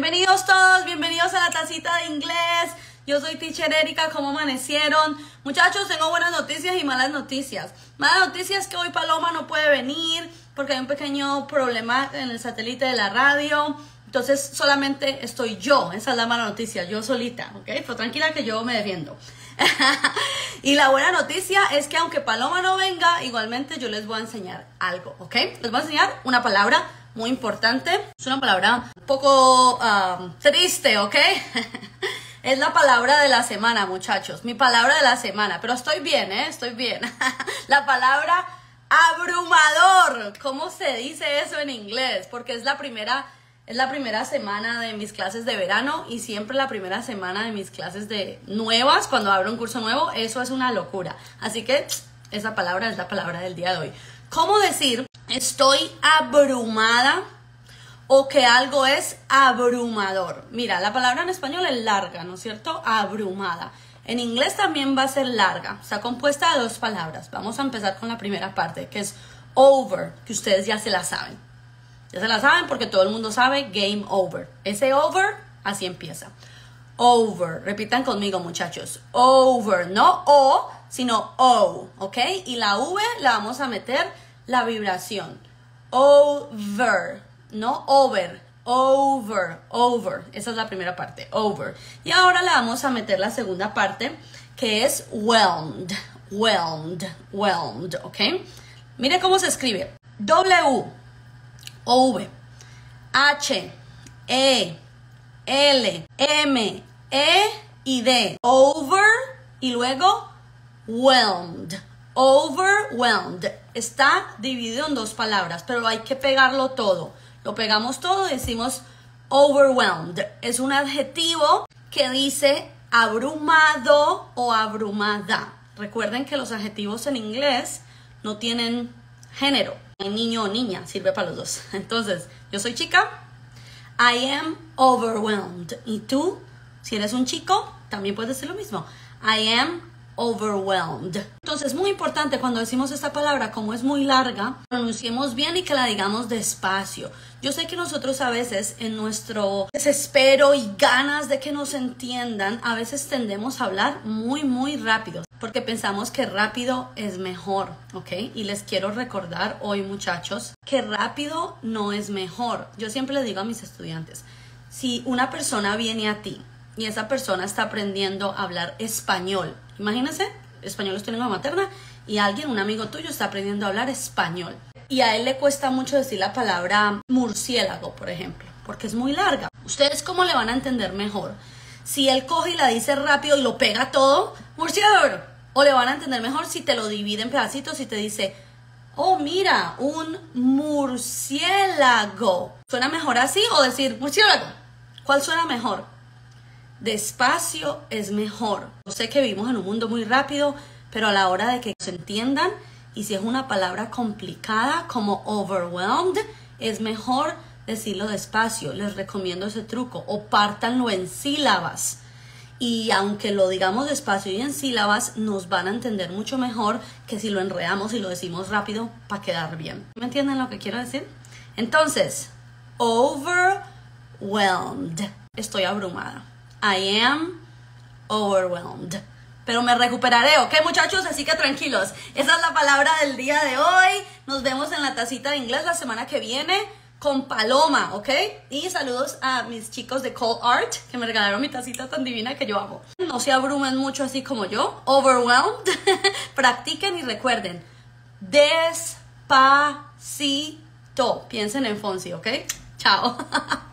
Bienvenidos todos, bienvenidos a la tacita de inglés. Yo soy Teacher Erika, ¿cómo amanecieron? Muchachos, tengo buenas noticias y malas noticias. Malas noticias es que hoy Paloma no puede venir porque hay un pequeño problema en el satélite de la radio. Entonces solamente estoy yo, esa es la mala noticia, yo solita, ¿ok? Pero tranquila que yo me defiendo. y la buena noticia es que aunque Paloma no venga, igualmente yo les voy a enseñar algo, ¿ok? Les voy a enseñar una palabra muy importante. Es una palabra poco um, triste, ¿ok? es la palabra de la semana, muchachos. Mi palabra de la semana. Pero estoy bien, ¿eh? Estoy bien. la palabra abrumador. ¿Cómo se dice eso en inglés? Porque es la primera es la primera semana de mis clases de verano y siempre la primera semana de mis clases de nuevas, cuando abro un curso nuevo, eso es una locura. Así que esa palabra es la palabra del día de hoy. ¿Cómo decir estoy abrumada o que algo es abrumador? Mira, la palabra en español es larga, ¿no es cierto? Abrumada. En inglés también va a ser larga, está compuesta de dos palabras. Vamos a empezar con la primera parte, que es over, que ustedes ya se la saben. Ya se la saben porque todo el mundo sabe game over. Ese over, así empieza. Over. Repitan conmigo, muchachos. Over. No O, sino O. ¿Ok? Y la V la vamos a meter la vibración. Over. No over. Over. Over. Esa es la primera parte. Over. Y ahora le vamos a meter la segunda parte que es whelmed. Whelmed. Whelmed. ¿Ok? Mire cómo se escribe. W V, H, E, L, M, E y D. Over y luego whelmed. Overwhelmed. Está dividido en dos palabras, pero hay que pegarlo todo. Lo pegamos todo y decimos overwhelmed. Es un adjetivo que dice abrumado o abrumada. Recuerden que los adjetivos en inglés no tienen género niño o niña, sirve para los dos. Entonces, yo soy chica, I am overwhelmed. Y tú, si eres un chico, también puedes decir lo mismo. I am overwhelmed. Entonces, muy importante cuando decimos esta palabra, como es muy larga, pronunciemos bien y que la digamos despacio. Yo sé que nosotros a veces en nuestro desespero y ganas de que nos entiendan, a veces tendemos a hablar muy, muy rápido porque pensamos que rápido es mejor, ¿ok? Y les quiero recordar hoy muchachos que rápido no es mejor. Yo siempre les digo a mis estudiantes, si una persona viene a ti y esa persona está aprendiendo a hablar español, imagínense, español es tu lengua materna y alguien, un amigo tuyo, está aprendiendo a hablar español. Y a él le cuesta mucho decir la palabra murciélago, por ejemplo, porque es muy larga. ¿Ustedes cómo le van a entender mejor? si él coge y la dice rápido y lo pega todo, murciélago. O le van a entender mejor si te lo divide en pedacitos y te dice, oh, mira, un murciélago. ¿Suena mejor así o decir murciélago? ¿Cuál suena mejor? Despacio es mejor. Yo sé que vivimos en un mundo muy rápido, pero a la hora de que se entiendan y si es una palabra complicada como overwhelmed, es mejor decirlo despacio. Les recomiendo ese truco. O pártanlo en sílabas. Y aunque lo digamos despacio y en sílabas, nos van a entender mucho mejor que si lo enredamos y lo decimos rápido para quedar bien. ¿Me entienden lo que quiero decir? Entonces, overwhelmed. Estoy abrumada. I am overwhelmed. Pero me recuperaré, ¿ok muchachos? Así que tranquilos. Esa es la palabra del día de hoy. Nos vemos en la tacita de inglés la semana que viene con Paloma, ¿ok? Y saludos a mis chicos de Call Art que me regalaron mi tacita tan divina que yo amo. No se abrumen mucho así como yo, overwhelmed. Practiquen y recuerden, despacito. Piensen en Fonsi, ¿ok? Chao.